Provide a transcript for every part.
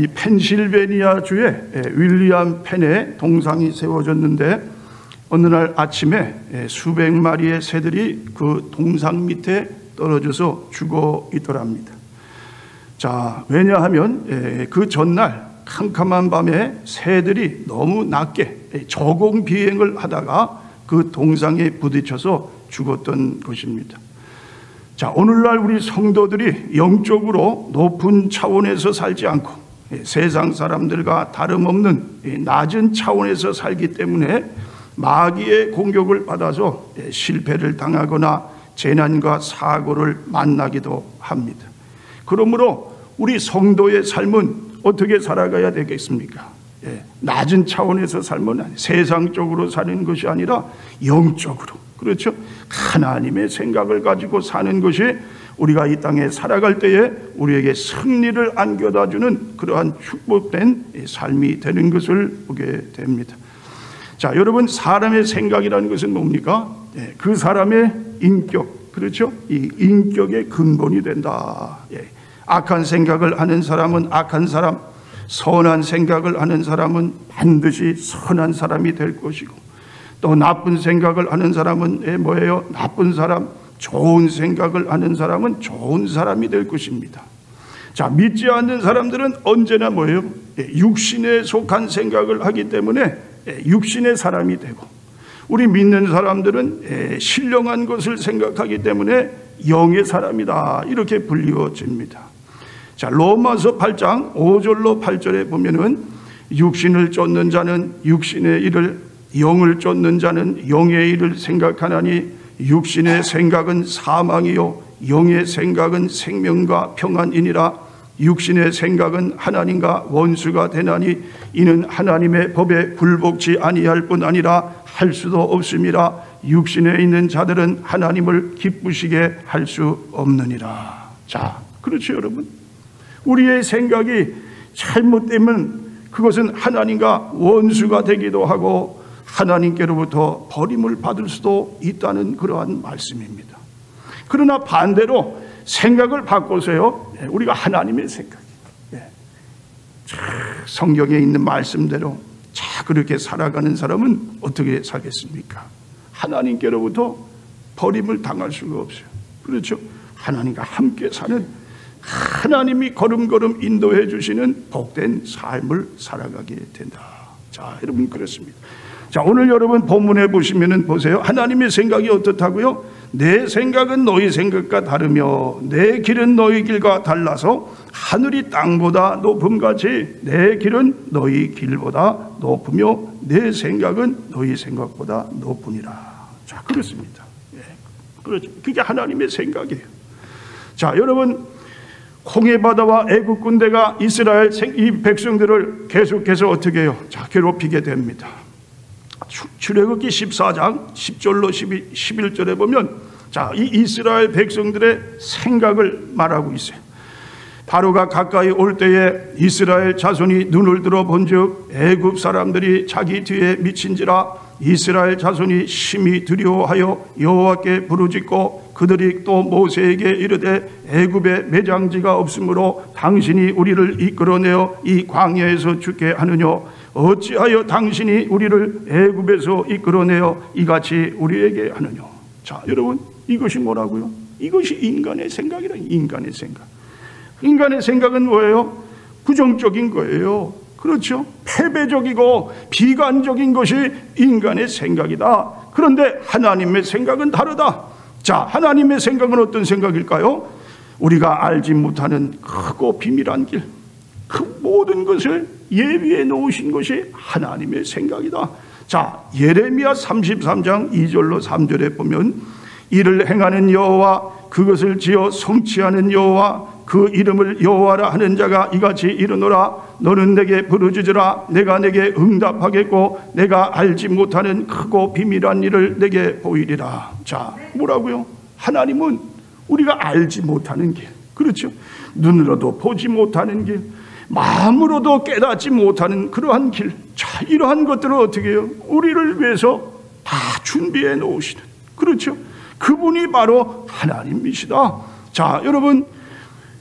이 펜실베니아 주에 윌리엄 펜의 동상이 세워졌는데 어느 날 아침에 수백 마리의 새들이 그 동상 밑에 떨어져서 죽어 있더랍니다. 자, 왜냐하면 그 전날 캄캄한 밤에 새들이 너무 낮게 저공 비행을 하다가 그 동상에 부딪혀서 죽었던 것입니다. 자, 오늘날 우리 성도들이 영적으로 높은 차원에서 살지 않고 세상 사람들과 다름없는 낮은 차원에서 살기 때문에 마귀의 공격을 받아서 실패를 당하거나 재난과 사고를 만나기도 합니다. 그러므로 우리 성도의 삶은 어떻게 살아가야 되겠습니까? 예, 낮은 차원에서 살면 세상적으로 사는 것이 아니라 영적으로 그렇죠? 하나님의 생각을 가지고 사는 것이 우리가 이 땅에 살아갈 때에 우리에게 승리를 안겨다 주는 그러한 축복된 삶이 되는 것을 보게 됩니다. 자, 여러분 사람의 생각이라는 것은 뭡니까? 예, 그 사람의 인격, 그렇죠? 이 인격의 근본이 된다. 예. 악한 생각을 하는 사람은 악한 사람, 선한 생각을 하는 사람은 반드시 선한 사람이 될 것이고 또 나쁜 생각을 하는 사람은 뭐예요? 나쁜 사람, 좋은 생각을 하는 사람은 좋은 사람이 될 것입니다. 자, 믿지 않는 사람들은 언제나 뭐예요? 예, 육신에 속한 생각을 하기 때문에 예, 육신의 사람이 되고 우리 믿는 사람들은 예, 신령한 것을 생각하기 때문에 영의 사람이다. 이렇게 불리워집니다. 자, 로마서 8장 5절로 8절에 보면은 육신을 쫓는 자는 육신의 일을 영을 쫓는 자는 영의 일을 생각하나니 육신의 생각은 사망이요 영의 생각은 생명과 평안이니라 육신의 생각은 하나님과 원수가 되나니 이는 하나님의 법에 굴복치 아니할 뿐 아니라 할 수도 없음이라 육신에 있는 자들은 하나님을 기쁘시게 할 수 없느니라. 자, 그렇죠, 여러분. 우리의 생각이 잘못되면 그것은 하나님과 원수가 되기도 하고 하나님께로부터 버림을 받을 수도 있다는 그러한 말씀입니다. 그러나 반대로 생각을 바꿔서요, 예, 우리가 하나님의 생각, 예. 성경에 있는 말씀대로 자 그렇게 살아가는 사람은 어떻게 살겠습니까? 하나님께로부터 버림을 당할 수가 없어요. 그렇죠? 하나님과 함께 사는 하나님이 걸음걸음 인도해 주시는 복된 삶을 살아가게 된다. 자, 여러분 그렇습니다. 자, 오늘 여러분 본문에 보시면은 보세요. 하나님의 생각이 어떻다고요? 내 생각은 너희 생각과 다르며 내 길은 너희 길과 달라서 하늘이 땅보다 높음 같이 내 길은 너희 길보다 높으며 내 생각은 너희 생각보다 높으니라. 자, 그렇습니다. 예. 그렇죠. 그게 하나님의 생각이에요. 자, 여러분 홍해 바다와 애국 군대가 이스라엘 이 백성들을 계속해서 어떻게 해요? 자, 괴롭히게 됩니다. 출애굽기 14장 10절로 12, 11절에 보면 자, 이 이스라엘 백성들의 생각을 말하고 있어요. 바로가 가까이 올 때에 이스라엘 자손이 눈을 들어 본즉 애굽 사람들이 자기 뒤에 미친지라 이스라엘 자손이 심히 두려워하여 여호와께 부르짖고 그들이 또 모세에게 이르되 애굽에 매장지가 없으므로 당신이 우리를 이끌어내어 이 광야에서 죽게 하느냐 어찌하여 당신이 우리를 애굽에서 이끌어내어 이같이 우리에게 하느냐? 자, 여러분 이것이 뭐라고요? 이것이 인간의 생각이라 인간의 생각. 인간의 생각은 뭐예요? 부정적인 거예요. 그렇죠? 패배적이고 비관적인 것이 인간의 생각이다. 그런데 하나님의 생각은 다르다. 자, 하나님의 생각은 어떤 생각일까요? 우리가 알지 못하는 크고 비밀한 길, 그 모든 것을 예비해 놓으신 것이 하나님의 생각이다. 자, 예레미야 33장 2절로 3절에 보면 이를 행하는 여호와 그것을 지어 성취하는 여호와 그 이름을 여호와라 하는 자가 이같이 이르노라 너는 내게 부르짖으라 내가 내게 응답하겠고 내가 알지 못하는 크고 비밀한 일을 내게 보이리라. 자, 뭐라고요? 하나님은 우리가 알지 못하는 길. 그렇죠? 눈으로도 보지 못하는 길, 마음으로도 깨닫지 못하는 그러한 길. 자, 이러한 것들을 어떻게 해요? 우리를 위해서 다 준비해 놓으시는. 그렇죠? 그분이 바로 하나님이시다. 자, 여러분,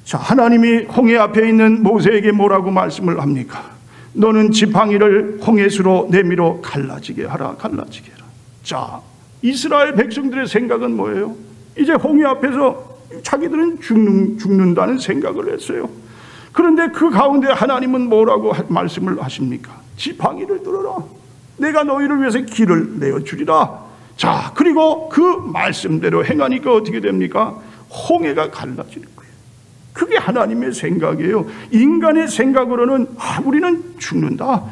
자, 하나님이 홍해 앞에 있는 모세에게 뭐라고 말씀을 합니까? 너는 지팡이를 홍해수로 내밀어 갈라지게 하라, 갈라지게 하라. 자, 이스라엘 백성들의 생각은 뭐예요? 이제 홍해 앞에서 자기들은 죽는, 죽는다는 생각을 했어요. 그런데 그 가운데 하나님은 뭐라고 말씀을 하십니까? 지팡이를 들어라. 내가 너희를 위해서 길을 내어주리라. 자, 그리고 그 말씀대로 행하니까 어떻게 됩니까? 홍해가 갈라지는 거예요. 그게 하나님의 생각이에요. 인간의 생각으로는 아, 우리는 죽는다.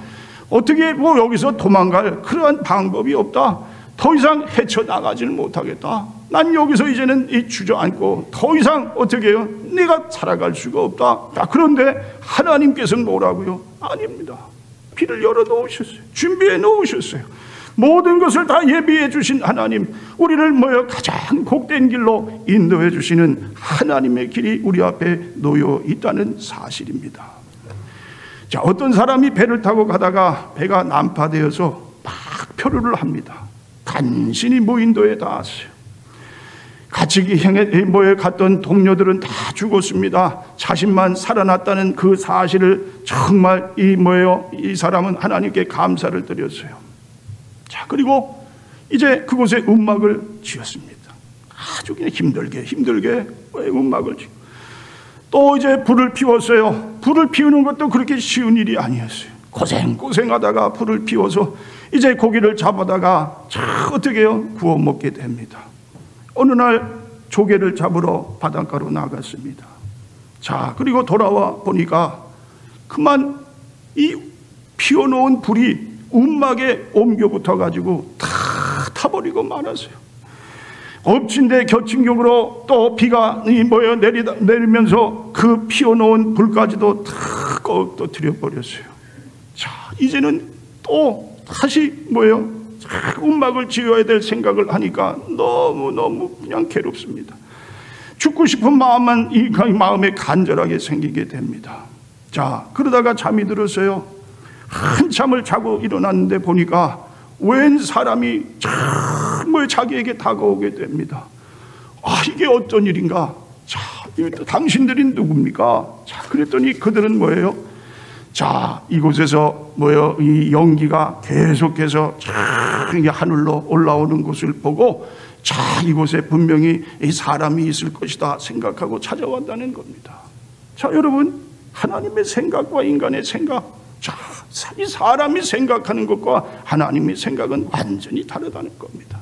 어떻게 뭐 여기서 도망갈 그러한 방법이 없다. 더 이상 헤쳐나가지를 못하겠다. 난 여기서 이제는 이 주저앉고 더 이상 어떻게 해요? 내가 살아갈 수가 없다. 그런데 하나님께서는 뭐라고요? 아닙니다. 길을 열어 놓으셨어요. 준비해 놓으셨어요. 모든 것을 다 예비해 주신 하나님, 우리를 모여 가장 복된 길로 인도해 주시는 하나님의 길이 우리 앞에 놓여 있다는 사실입니다. 자, 어떤 사람이 배를 타고 가다가 배가 난파되어서 막 표류를 합니다. 간신히 무인도에 닿았어요. 향해 모여 갔던 동료들은 다 죽었습니다. 자신만 살아났다는 그 사실을 정말 이 뭐예요? 이 사람은 하나님께 감사를 드렸어요. 자, 그리고 이제 그곳에 음막을 지었습니다. 아주 그냥 힘들게 힘들게 음막을 지고 또 이제 불을 피웠어요. 불을 피우는 것도 그렇게 쉬운 일이 아니었어요. 고생 고생하다가 불을 피워서 이제 고기를 잡아다가 자 어떻게 요 구워 먹게 됩니다. 어느 날 조개를 잡으러 바닷가로 나갔습니다. 자, 그리고 돌아와 보니까 그만 이 피워놓은 불이 움막에 옮겨 붙어가지고 다 타버리고 말았어요. 엎친 데 겹친 격으로 또 비가 모여 내리다, 내리면서 그 피워놓은 불까지도 다 꺼뜨려 버렸어요. 자, 이제는 또 다시 뭐예요? 음악을 지어야 될 생각을 하니까 너무너무 그냥 괴롭습니다. 죽고 싶은 마음만 이 마음에 간절하게 생기게 됩니다. 자, 그러다가 잠이 들었어요. 한참을 자고 일어났는데 보니까 웬 사람이 정말 자기에게 다가오게 됩니다. 아, 이게 어떤 일인가? 자, 당신들이 누굽니까? 자, 그랬더니 그들은 뭐예요? 자, 이곳에서 뭐요? 이 연기가 계속해서 쫙 하늘로 올라오는 것을 보고 자, 이곳에 분명히 이 사람이 있을 것이다 생각하고 찾아왔다는 겁니다. 자, 여러분, 하나님의 생각과 인간의 생각, 자, 이 사람이 생각하는 것과 하나님의 생각은 완전히 다르다는 겁니다.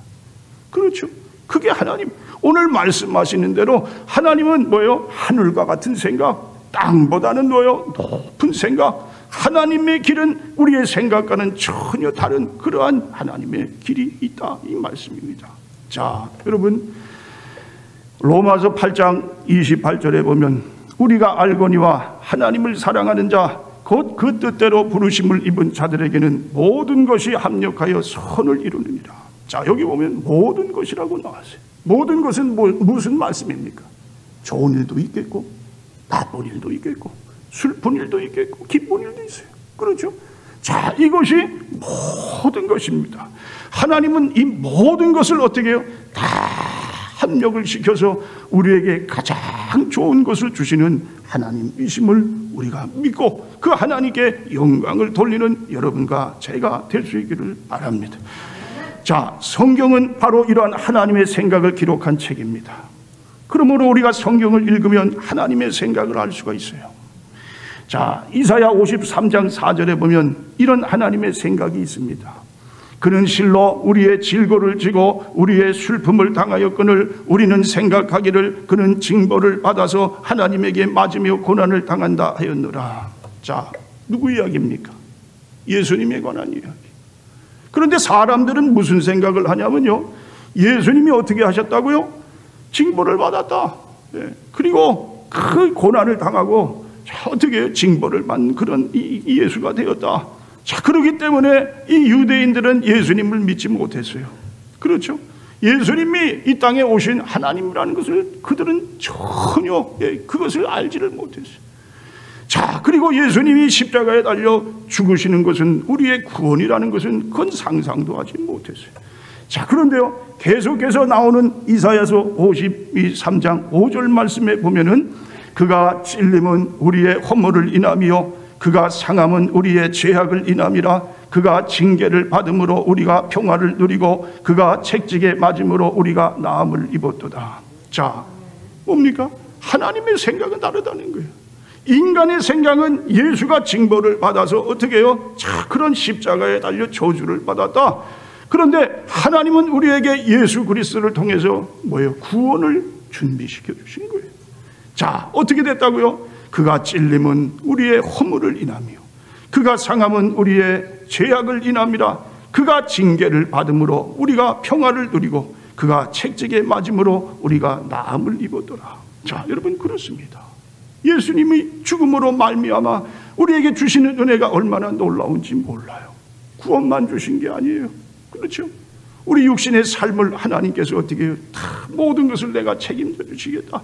그렇죠. 그게 하나님. 오늘 말씀하시는 대로 하나님은 뭐요? 하늘과 같은 생각, 땅보다는 뭐요? 높은 생각. 하나님의 길은 우리의 생각과는 전혀 다른 그러한 하나님의 길이 있다. 이 말씀입니다. 자, 여러분. 로마서 8장 28절에 보면 우리가 알거니와 하나님을 사랑하는 자, 곧 그 뜻대로 부르심을 입은 자들에게는 모든 것이 합력하여 선을 이루느니라. 자, 여기 보면 모든 것이라고 나왔어요. 모든 것은 뭐, 무슨 말씀입니까? 좋은 일도 있겠고, 나쁜 일도 있겠고 슬픈 일도 있겠고 기쁜 일도 있어요. 그렇죠? 자, 이것이 모든 것입니다. 하나님은 이 모든 것을 어떻게 해요? 다 합력을 시켜서 우리에게 가장 좋은 것을 주시는 하나님이심을 우리가 믿고 그 하나님께 영광을 돌리는 여러분과 제가 될 수 있기를 바랍니다. 자, 성경은 바로 이러한 하나님의 생각을 기록한 책입니다. 그러므로 우리가 성경을 읽으면 하나님의 생각을 알 수가 있어요. 자, 이사야 53장 4절에 보면 이런 하나님의 생각이 있습니다. 그는 실로 우리의 질고를 지고 우리의 슬픔을 당하였거늘 우리는 생각하기를 그는 징벌을 받아서 하나님에게 맞으며 고난을 당한다 하였노라. 자, 누구 이야기입니까? 예수님에 관한 이야기. 그런데 사람들은 무슨 생각을 하냐면요. 예수님이 어떻게 하셨다고요? 징벌을 받았다. 네. 그리고 그 고난을 당하고 어떻게 징벌을 받는 그런 이, 이 예수가 되었다. 자, 그러기 때문에 이 유대인들은 예수님을 믿지 못했어요. 그렇죠? 예수님이 이 땅에 오신 하나님이라는 것을 그들은 전혀 예, 그것을 알지를 못했어요. 자, 그리고 예수님이 십자가에 달려 죽으시는 것은 우리의 구원이라는 것은 그건 상상도 하지 못했어요. 자, 그런데요. 계속해서 나오는 이사야서 53장 5절 말씀에 보면은 그가 찔림은 우리의 허물을 인함이요 그가 상함은 우리의 죄악을 인함이라 그가 징계를 받음으로 우리가 평화를 누리고 그가 책직에 맞음으로 우리가 나음을 입었도다. 자, 뭡니까? 하나님의 생각은 다르다는 거예요. 인간의 생각은 예수가 징벌을 받아서 어떻게 해요? 자, 그런 십자가에 달려 저주를 받았다. 그런데 하나님은 우리에게 예수 그리스도를 통해서 뭐예요? 구원을 준비시켜 주신 거예요. 자, 어떻게 됐다고요? 그가 찔림은 우리의 허물을 인하며 그가 상함은 우리의 죄악을 인함이라 그가 징계를 받음으로 우리가 평화를 누리고 그가 책직에 맞음으로 우리가 나음을 입었더라. 자, 여러분 그렇습니다. 예수님이 죽음으로 말미암아 우리에게 주시는 은혜가 얼마나 놀라운지 몰라요. 구원만 주신 게 아니에요. 그렇죠? 우리 육신의 삶을 하나님께서 어떻게? 다 모든 것을 내가 책임져 주시겠다.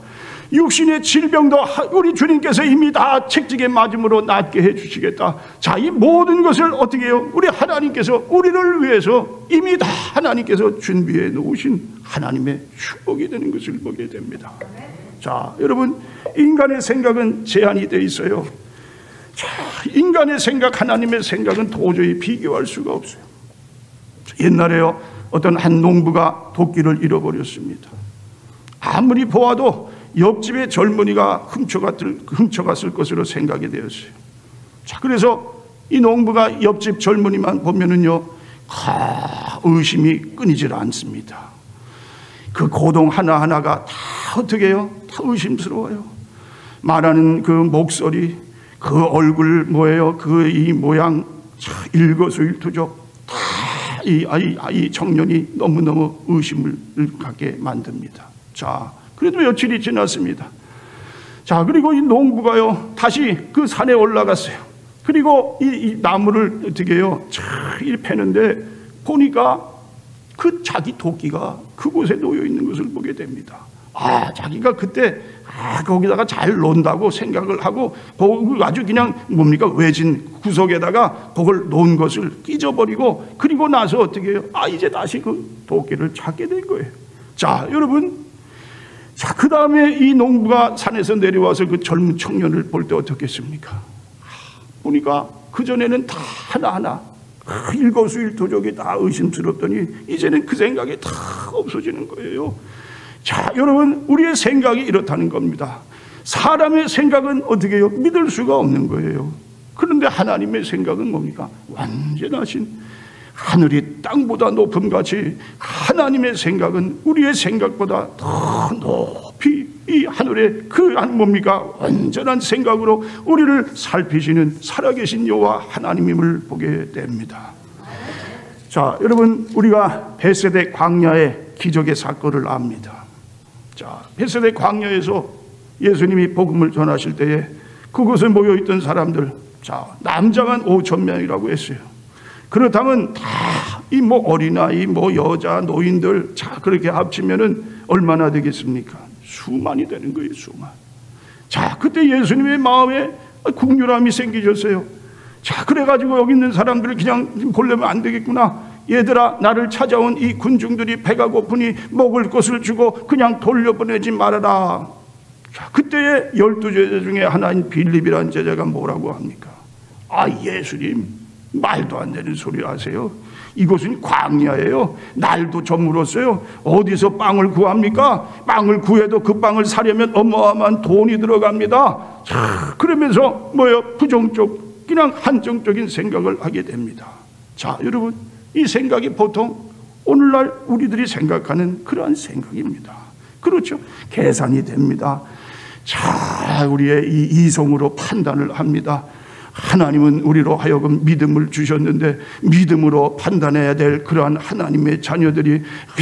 육신의 질병도 우리 주님께서 이미 다 책직에 맞음으로 낫게 해 주시겠다. 자, 이 모든 것을 어떻게 해요? 우리 하나님께서 우리를 위해서 이미 다 하나님께서 준비해 놓으신 하나님의 축복이 되는 것을 보게 됩니다. 자, 여러분, 인간의 생각은 제한이 돼 있어요. 자, 인간의 생각, 하나님의 생각은 도저히 비교할 수가 없어요. 옛날에요, 어떤 한 농부가 도끼를 잃어버렸습니다. 아무리 보아도 옆집의 젊은이가 훔쳐갔을, 훔쳐갔을 것으로 생각이 되었어요. 자, 그래서 이 농부가 옆집 젊은이만 보면은요, 아, 의심이 끊이질 않습니다. 그 고동 하나하나가 다 어떻게 해요? 다 의심스러워요. 말하는 그 목소리, 그 얼굴 뭐예요? 그 이 모양, 일거수일투족 이, 이, 이 청년이 너무너무 의심을 갖게 만듭니다. 자, 그래도 며칠이 지났습니다. 자, 그리고 이 농부가요, 다시 그 산에 올라갔어요. 그리고 이, 이 나무를 어떻게 해요? 잘 패는데 보니까 그 자기 도끼가 그곳에 놓여 있는 것을 보게 됩니다. 아, 자기가 그때 아, 거기다가 잘 논다고 생각을 하고 그걸 아주 그냥 뭡니까 외진 구석에다가 그걸 놓은 것을 잊어버리고 그리고 나서 어떻게 해요? 아 이제 다시 그 도끼를 찾게 된 거예요. 자 여러분 자 그 다음에 이 농부가 산에서 내려와서 그 젊은 청년을 볼 때 어떻겠습니까? 보니까 그 전에는 다 하나하나 일거수일투족이 다 의심스럽더니 이제는 그 생각이 다 없어지는 거예요. 자, 여러분, 우리의 생각이 이렇다는 겁니다. 사람의 생각은 어떻게 해요? 믿을 수가 없는 거예요. 그런데 하나님의 생각은 뭡니까? 완전하신 하늘이 땅보다 높음 같이 하나님의 생각은 우리의 생각보다 더 높이 이 하늘의 그 뭡니까? 완전한 생각으로 우리를 살피시는 살아계신 여호와 하나님임을 보게 됩니다. 자, 여러분 우리가 베세대 광야의 기적의 사건을 압니다. 자, 베세대 광야에서 예수님이 복음을 전하실 때에 그곳에 모여 있던 사람들, 자, 남자만 5천 명이라고 했어요. 그렇다면 다 이 뭐 어린아이, 뭐 여자, 노인들, 자, 그렇게 합치면은 얼마나 되겠습니까? 수만이 되는 거예요, 수만. 자, 그때 예수님의 마음에 국률함이 생기셨어요. 자, 그래가지고 여기 있는 사람들을 그냥 보려면 안 되겠구나. 얘들아 나를 찾아온 이 군중들이 배가 고프니 먹을 것을 주고 그냥 돌려보내지 말아라. 자, 그때의 열두 제자 중에 하나인 빌립이라는 제자가 뭐라고 합니까? 아 예수님 말도 안 되는 소리 하세요. 이곳은 광야예요. 날도 저물었어요. 어디서 빵을 구합니까? 빵을 구해도 그 빵을 사려면 어마어마한 돈이 들어갑니다. 자, 그러면서 뭐요? 부정적, 그냥 한정적인 생각을 하게 됩니다. 자, 여러분, 이 생각이 보통 오늘날 우리들이 생각하는 그러한 생각입니다. 그렇죠. 계산이 됩니다. 잘 우리의 이 이성으로 판단을 합니다. 하나님은 우리로 하여금 믿음을 주셨는데 믿음으로 판단해야 될 그러한 하나님의 자녀들이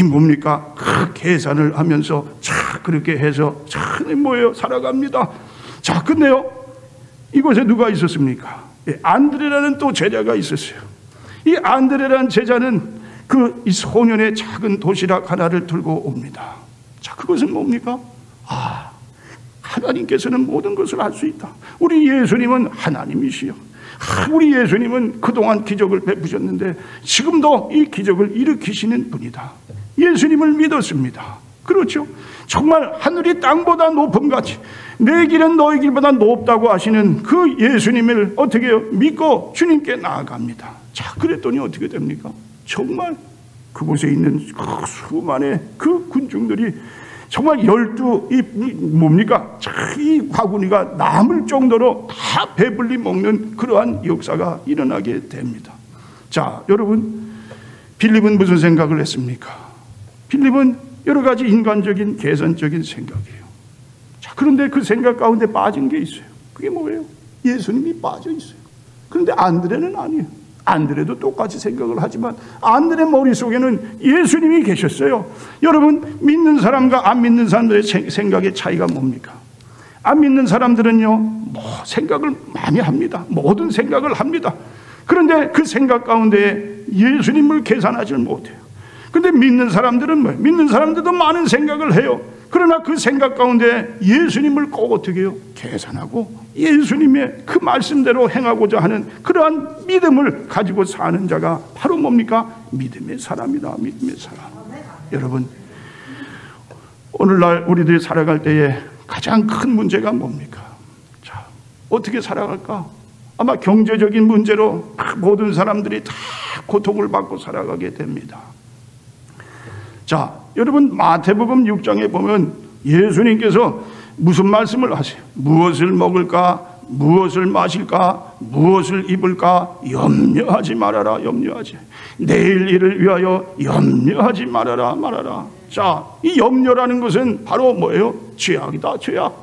뭡니까? 그 계산을 하면서 자 그렇게 해서 자 뭐예요? 살아갑니다. 자 근데요 이곳에 누가 있었습니까? 예, 안드레라는 또 제자가 있었어요. 이 안드레라는 제자는 그이 소년의 작은 도시락 하나를 들고 옵니다. 자, 그것은 뭡니까? 아, 하나님께서는 모든 것을 할수 있다. 우리 예수님은 하나님이시요. 우리 예수님은 그동안 기적을 베푸셨는데 지금도 이 기적을 일으키시는 분이다. 예수님을 믿었습니다. 그렇죠. 정말 하늘이 땅보다 높음 같이 내 길은 너희 길보다 높다고 하시는 그 예수님을 어떻게? 믿고 주님께 나아갑니다. 자, 그랬더니 어떻게 됩니까? 정말 그곳에 있는 그 수많은 그 군중들이 정말 열두 이 뭡니까? 이 바구니가 남을 정도로 다 배불리 먹는 그러한 역사가 일어나게 됩니다. 자, 여러분 빌립은 무슨 생각을 했습니까? 빌립은 여러 가지 인간적인 계산적인 생각이에요. 자, 그런데 그 생각 가운데 빠진 게 있어요. 그게 뭐예요? 예수님이 빠져 있어요. 그런데 안드레는 아니에요. 안드레도 똑같이 생각을 하지만 안드레 머릿속에는 예수님이 계셨어요. 여러분 믿는 사람과 안 믿는 사람들의 생각의 차이가 뭡니까? 안 믿는 사람들은요, 뭐 생각을 많이 합니다. 모든 생각을 합니다. 그런데 그 생각 가운데 예수님을 계산하지 못해요. 근데 믿는 사람들은 뭐 믿는 사람들도 많은 생각을 해요. 그러나 그 생각 가운데 예수님을 꼭 어떻게 해요? 계산하고 예수님의 그 말씀대로 행하고자 하는 그러한 믿음을 가지고 사는 자가 바로 뭡니까? 믿음의 사람이다. 믿음의 사람. 여러분, 오늘날 우리들이 살아갈 때에 가장 큰 문제가 뭡니까? 자, 어떻게 살아갈까? 아마 경제적인 문제로 모든 사람들이 다 고통을 받고 살아가게 됩니다. 자, 여러분 마태복음 6장에 보면 예수님께서 무슨 말씀을 하세요? 무엇을 먹을까? 무엇을 마실까? 무엇을 입을까? 염려하지 말아라. 염려하지. 내일 일을 위하여 염려하지 말아라. 말아라. 자, 이 염려라는 것은 바로 뭐예요? 죄악이다. 죄악.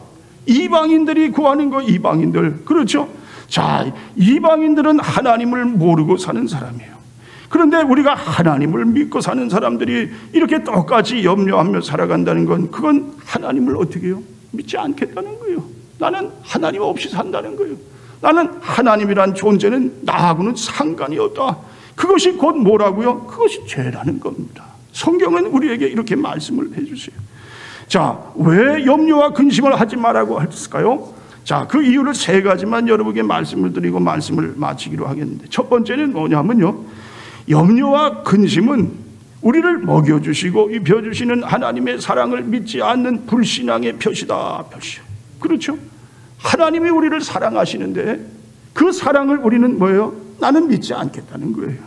이방인들이 구하는 거 이방인들. 그렇죠? 자, 이방인들은 하나님을 모르고 사는 사람이에요. 그런데 우리가 하나님을 믿고 사는 사람들이 이렇게 똑같이 염려하며 살아간다는 건 그건 하나님을 어떻게 해요? 믿지 않겠다는 거예요. 나는 하나님 없이 산다는 거예요. 나는 하나님이란 존재는 나하고는 상관이 없다. 그것이 곧 뭐라고요? 그것이 죄라는 겁니다. 성경은 우리에게 이렇게 말씀을 해주세요. 자, 왜 염려와 근심을 하지 말라고 했을까요? 자, 그 이유를 세 가지만 여러분에게 말씀을 드리고 말씀을 마치기로 하겠는데 첫 번째는 뭐냐면요. 염려와 근심은 우리를 먹여주시고 입혀주시는 하나님의 사랑을 믿지 않는 불신앙의 표시다. 표시. 그렇죠? 하나님이 우리를 사랑하시는데 그 사랑을 우리는 뭐예요? 나는 믿지 않겠다는 거예요.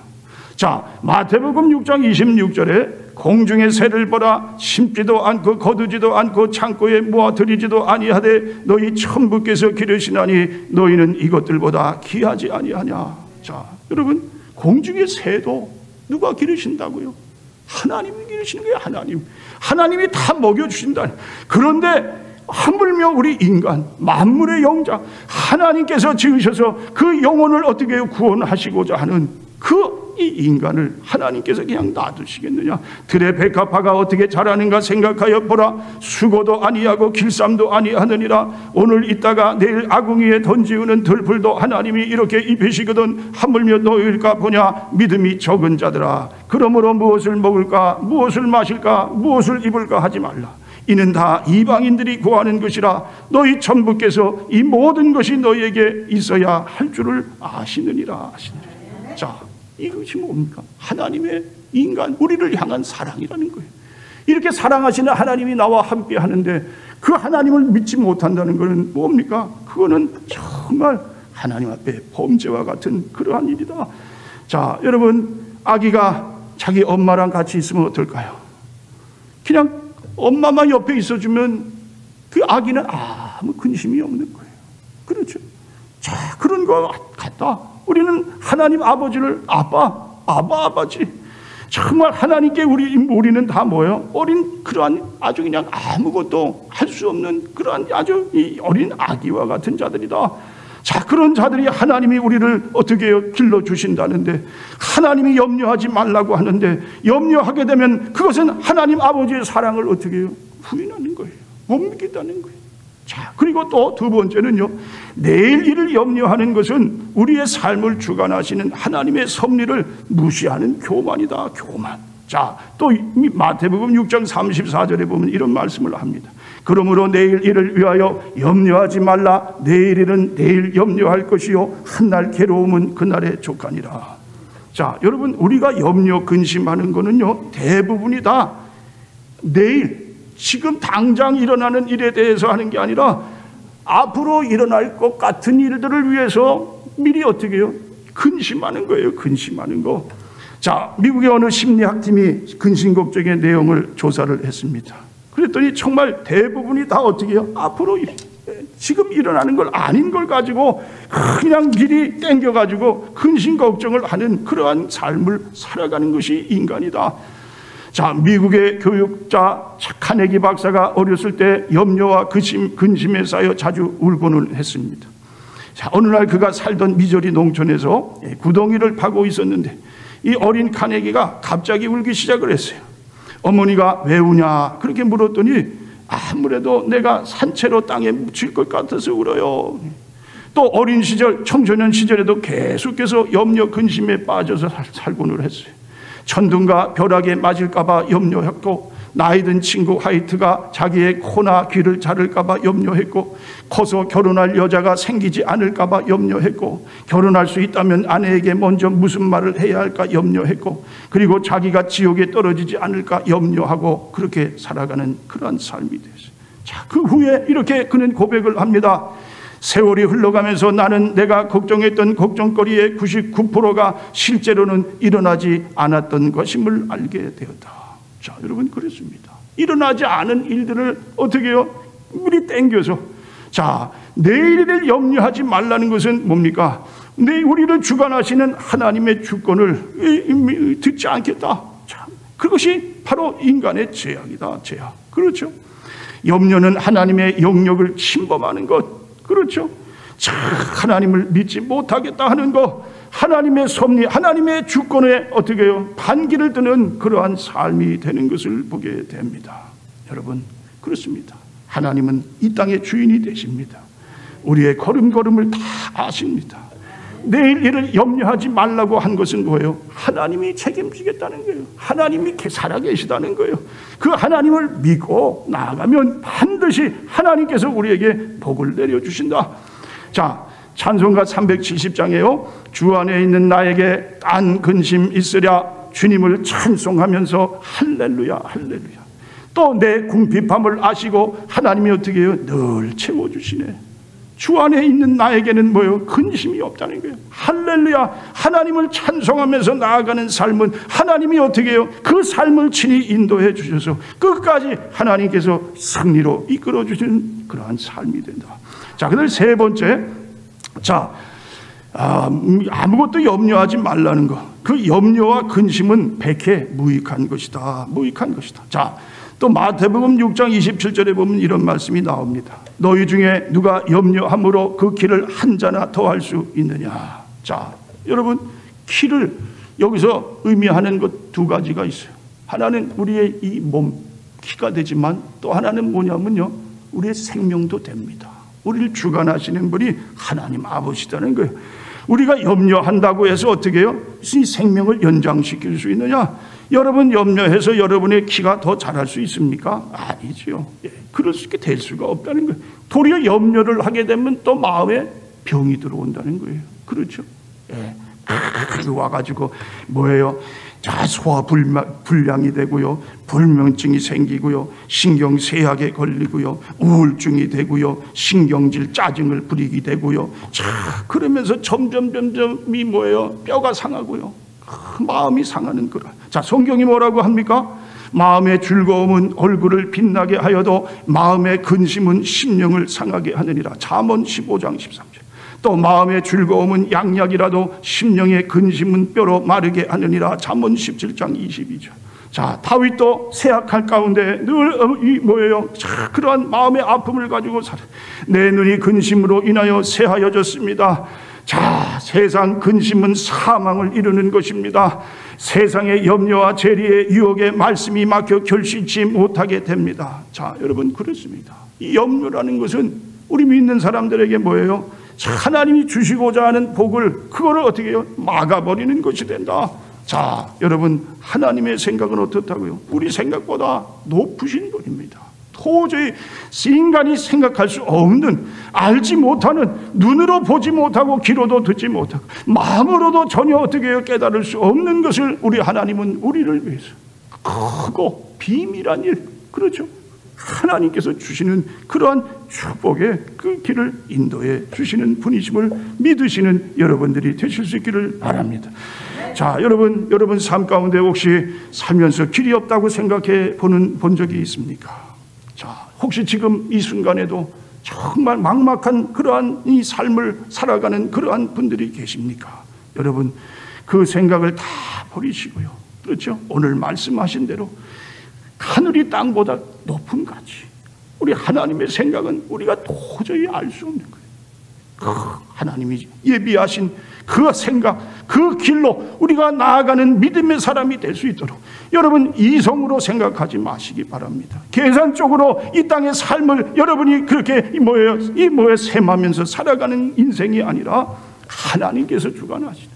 자, 마태복음 6장 26절에 공중의 새를 보라 심지도 않고 거두지도 않고 창고에 모아 들이지도 아니하되 너희 천부께서 기르시나니 너희는 이것들보다 귀하지 아니하냐. 자, 여러분 공중의 새도 누가 기르신다고요? 하나님이 기르시는 거예요, 하나님. 하나님이 다 먹여주신다. 그런데 하물며 우리 인간, 만물의 영자, 하나님께서 지으셔서 그 영혼을 어떻게 구원하시고자 하는 그 이 인간을 하나님께서 그냥 놔두시겠느냐? 들의 백합화가 어떻게 자라는가 생각하여 보라. 수고도 아니하고 길쌈도 아니하느니라. 오늘 있다가 내일 아궁이에 던지우는 들풀도 하나님이 이렇게 입히시거든 하물며 너희일까 보냐 믿음이 적은 자들아. 그러므로 무엇을 먹을까 무엇을 마실까 무엇을 입을까 하지 말라. 이는 다 이방인들이 구하는 것이라 너희 천부께서 이 모든 것이 너희에게 있어야 할 줄을 아시느니라 하시느니라. 자, 이것이 뭡니까? 하나님의 인간, 우리를 향한 사랑이라는 거예요. 이렇게 사랑하시는 하나님이 나와 함께 하는데 그 하나님을 믿지 못한다는 것은 뭡니까? 그거는 정말 하나님 앞에 범죄와 같은 그러한 일이다. 자, 여러분, 아기가 자기 엄마랑 같이 있으면 어떨까요? 그냥 엄마만 옆에 있어주면 그 아기는 아무 근심이 없는 거예요. 그렇죠? 자, 그런 거 같다. 우리는 하나님 아버지를 아빠, 아바 아버지. 정말 하나님께 우리 우리는 다 뭐예요? 어린 그러한 아주 그냥 아무것도 할 수 없는 그러한 아주 어린 아기와 같은 자들이다. 자, 그런 자들이 하나님이 우리를 어떻게? 길러 주신다는데 하나님이 염려하지 말라고 하는데 염려하게 되면 그것은 하나님 아버지의 사랑을 어떻게? 부인하는 거예요. 못 믿겠다는 거예요. 자, 그리고 또 두 번째는요. 내일 일을 염려하는 것은 우리의 삶을 주관하시는 하나님의 섭리를 무시하는 교만이다. 교만. 자, 또 마태복음 6장 34절에 보면 이런 말씀을 합니다. 그러므로 내일 일을 위하여 염려하지 말라. 내일 일은 내일 염려할 것이요. 한날 괴로움은 그날의 족하니라. 자, 여러분 우리가 염려 근심하는 거는요. 대부분이 다 내일 지금 당장 일어나는 일에 대해서 하는 게 아니라 앞으로 일어날 것 같은 일들을 위해서 미리 어떻게 해요? 근심하는 거예요. 근심하는 거. 자, 미국의 어느 심리학팀이 근심걱정의 내용을 조사를 했습니다. 그랬더니 정말 대부분이 다 어떻게 해요? 앞으로 지금 일어나는 걸 아닌 걸 가지고 그냥 미리 땡겨가지고 근심 걱정을 하는 그러한 삶을 살아가는 것이 인간이다. 자, 미국의 교육자 카네기 박사가 어렸을 때 염려와 근심, 근심에 쌓여 자주 울고는 했습니다. 자, 어느 날 그가 살던 미저리 농촌에서 구덩이를 파고 있었는데 이 어린 카네기가 갑자기 울기 시작을 했어요. 어머니가 왜 우냐? 그렇게 물었더니 아무래도 내가 산채로 땅에 묻힐 것 같아서 울어요. 또 어린 시절, 청소년 시절에도 계속해서 염려 근심에 빠져서 살고는 했어요. 천둥과 벼락에 맞을까봐 염려했고 나이든 친구 하이트가 자기의 코나 귀를 자를까봐 염려했고 커서 결혼할 여자가 생기지 않을까봐 염려했고 결혼할 수 있다면 아내에게 먼저 무슨 말을 해야 할까 염려했고 그리고 자기가 지옥에 떨어지지 않을까 염려하고 그렇게 살아가는 그러한 삶이 됐어요. 자, 그 후에 이렇게 그는 고백을 합니다. 세월이 흘러가면서 나는 내가 걱정했던 걱정거리의 99%가 실제로는 일어나지 않았던 것임을 알게 되었다. 자, 여러분 그렇습니다. 일어나지 않은 일들을 어떻게 해요? 우리 땡겨서 자, 내일을 염려하지 말라는 것은 뭡니까? 내 우리를 주관하시는 하나님의 주권을 듣지 않겠다. 참, 그것이 바로 인간의 죄악이다. 죄악. 그렇죠? 염려는 하나님의 영역을 침범하는 것. 그렇죠? 자, 하나님을 믿지 못하겠다 하는 것. 하나님의 섭리, 하나님의 주권에 어떻게 해요? 반기를 드는 그러한 삶이 되는 것을 보게 됩니다. 여러분, 그렇습니다. 하나님은 이 땅의 주인이 되십니다. 우리의 걸음걸음을 다 아십니다. 내일 일을 염려하지 말라고 한 것은 뭐예요? 하나님이 책임지겠다는 거예요. 하나님이 살아계시다는 거예요. 그 하나님을 믿고 나아가면 반드시 하나님께서 우리에게 복을 내려주신다. 자, 찬송가 370장에요. 주 안에 있는 나에게 딴 근심 있으랴 주님을 찬송하면서 할렐루야 할렐루야. 또 내 궁핍함을 아시고 하나님이 어떻게 해요? 늘 채워주시네. 주 안에 있는 나에게는 뭐요? 근심이 없다는 거예요. 할렐루야. 하나님을 찬송하면서 나아가는 삶은 하나님이 어떻게 해요? 그 삶을 친히 인도해 주셔서 끝까지 하나님께서 승리로 이끌어 주시는 그러한 삶이 된다. 자, 그다음 세 번째. 자, 아, 아무것도 염려하지 말라는 거. 그 염려와 근심은 백해 무익한 것이다. 무익한 것이다. 자, 또 마태복음 6장 27절에 보면 이런 말씀이 나옵니다. 너희 중에 누가 염려함으로 그 키를 한 자나 더 할 수 있느냐. 자, 여러분, 키를 여기서 의미하는 것 두 가지가 있어요. 하나는 우리의 이 몸, 키가 되지만 또 하나는 뭐냐면요. 우리의 생명도 됩니다. 우리를 주관하시는 분이 하나님 아버지다는 거예요. 우리가 염려한다고 해서 어떻게 해요? 이 생명을 연장시킬 수 있느냐? 여러분 염려해서 여러분의 키가 더 자랄 수 있습니까? 아니죠. 예, 그럴 수 있게 될 수가 없다는 거예요. 도리어 염려를 하게 되면 또 마음에 병이 들어온다는 거예요. 그렇죠? 예. 와가지고 뭐예요? 자 소화 불량이 되고요, 불면증이 생기고요, 신경쇠약에 걸리고요, 우울증이 되고요, 신경질 짜증을 부리게 되고요. 자 그러면서 점점 점점 이 뭐예요? 뼈가 상하고요, 마음이 상하는 그런. 자 성경이 뭐라고 합니까? 마음의 즐거움은 얼굴을 빛나게 하여도 마음의 근심은 심령을 상하게 하느니라. 잠언 15장 13절. 또 마음의 즐거움은 양약이라도 심령의 근심은 뼈로 마르게 하느니라 잠언 17장 22절 자 다윗도 세약할 가운데 늘이 어, 뭐예요 자, 그러한 마음의 아픔을 가지고 살아 내 눈이 근심으로 인하여 새하여졌습니다 자 세상 근심은 사망을 이루는 것입니다 세상의 염려와 재리의 유혹에 말씀이 막혀 결실치 못하게 됩니다 자 여러분 그렇습니다 이 염려라는 것은 우리 믿는 사람들에게 뭐예요 하나님이 주시고자 하는 복을 그거를 어떻게 해요? 막아버리는 것이 된다. 자, 여러분 하나님의 생각은 어떻다고요? 우리 생각보다 높으신 분입니다. 도저히 인간이 생각할 수 없는 알지 못하는 눈으로 보지 못하고 귀로도 듣지 못하고 마음으로도 전혀 어떻게 깨달을 수 없는 것을 우리 하나님은 우리를 위해서 크고 비밀한 일 그렇죠 하나님께서 주시는 그러한 축복의 그 길을 인도해 주시는 분이심을 믿으시는 여러분들이 되실 수 있기를 바랍니다. 자, 여러분, 여러분 삶 가운데 혹시 살면서 길이 없다고 생각해 보는 본 적이 있습니까? 자, 혹시 지금 이 순간에도 정말 막막한 그러한 이 삶을 살아가는 그러한 분들이 계십니까? 여러분, 그 생각을 다 버리시고요. 그렇죠? 오늘 말씀하신 대로 하늘이 땅보다 높은 가지. 우리 하나님의 생각은 우리가 도저히 알 수 없는 거예요. 그 하나님이 예비하신 그 생각, 그 길로 우리가 나아가는 믿음의 사람이 될 수 있도록 여러분 이성으로 생각하지 마시기 바랍니다. 계산적으로 이 땅의 삶을 여러분이 그렇게 뭐예요? 이 뭐에 셈하면서 살아가는 인생이 아니라 하나님께서 주관하시는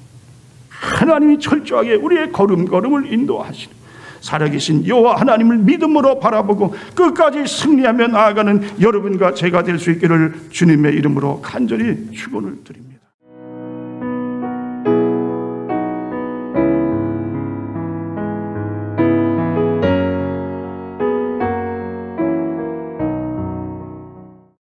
하나님이 철저하게 우리의 걸음걸음을 인도하시는 살아계신 여호와 하나님을 믿음으로 바라보고 끝까지 승리하며 나아가는 여러분과 제가 될 수 있기를 주님의 이름으로 간절히 축원을 드립니다.